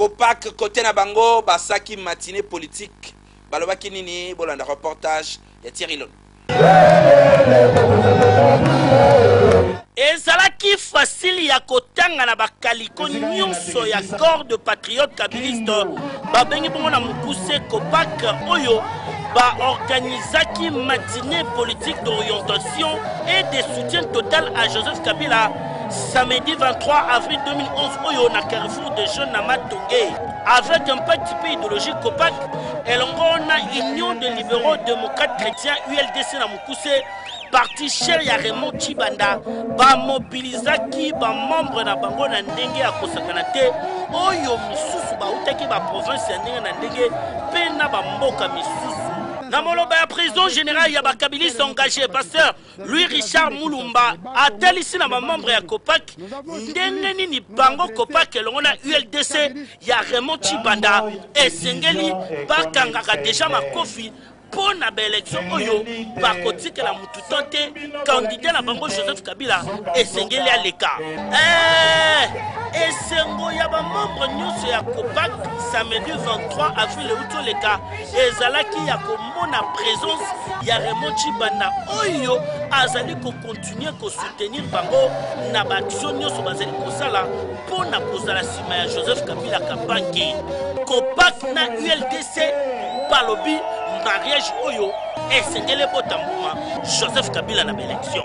Copac cote na bango ba saki matinee politique balobaki nini bolanda reportage ya Thierry Londo. Ezalaki facile ya kotanga na bakaliko nyonso ya corps de patriote kabiliste babengi bongo na mokuse copac oyo baorganizaki matinee politique d'orientation et de soutien total à Joseph Kabila samedi 23 avril 2011 oyo na carrefour de jeune na matonge avec un pacte type idéologique copac elongo na union de libéraux démocrates chrétiens uldc na mokuse parti cher ya raymond chibanda bamobilizaki bamembre na bango na ndenge ya kosakana te oyo misusu bautaki baprovince ya ndenge na ndenge mpe na bamboka misusu na moloba ya président général ya bakabiliste engagé pasteur Louis Richard Mulumba atalisi na bamembre ya COPAC ndenge nini bango COPAC elongo na ULDC ya Raymond Chibanda esengeli bakangaka deja makofi mpo na baelektio oyo bakotikela motu to te kandida na bango joseph kabila esengeli aleka hey! Eh, esengo ya bamembre nyonso ya copac samedi 23 avril euti oleka ezalaki ya komona presence ya Raymond Chibanda oyo azali kokontinue kosoutenir bango na baaktio nyonso bazali kosala mpo na kozala nsima ya Joseph Kabila Kabange. Copac na ULDC balobi mariage oyo esengeli ebota mbuma Joseph Kabila na baelection.